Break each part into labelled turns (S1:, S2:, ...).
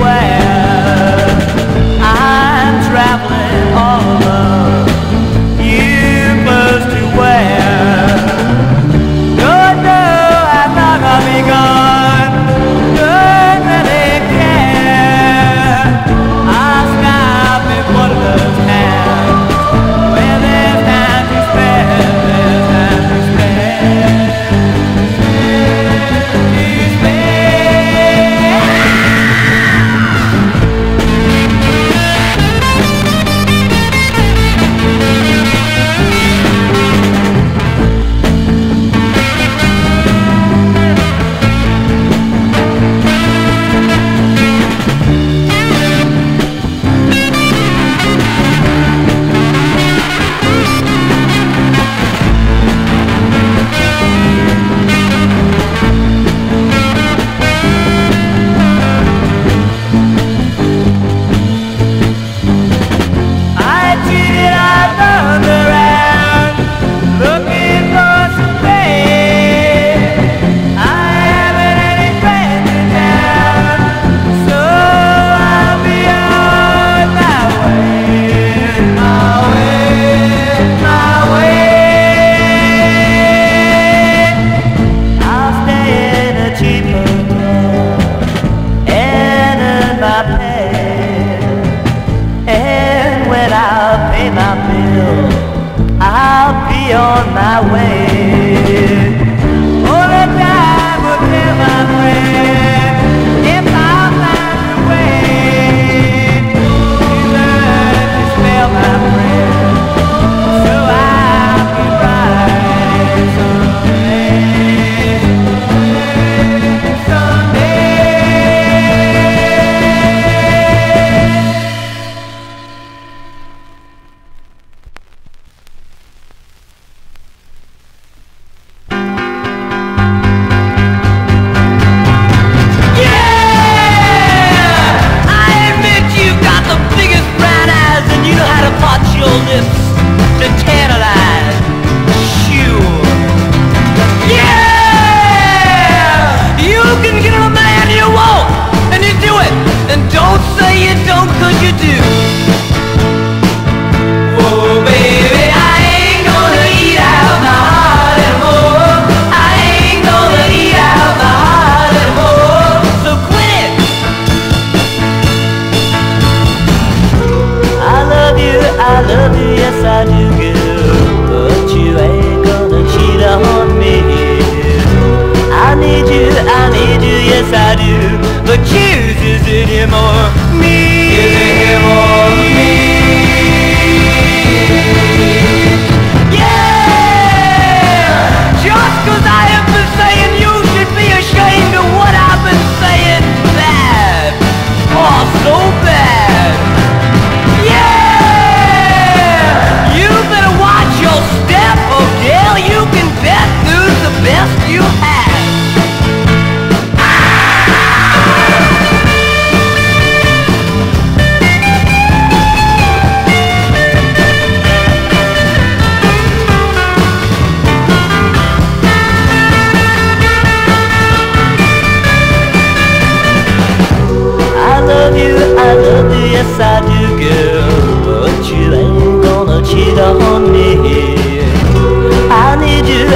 S1: where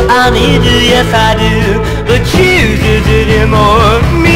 S1: I need you, yes I do But chooses it more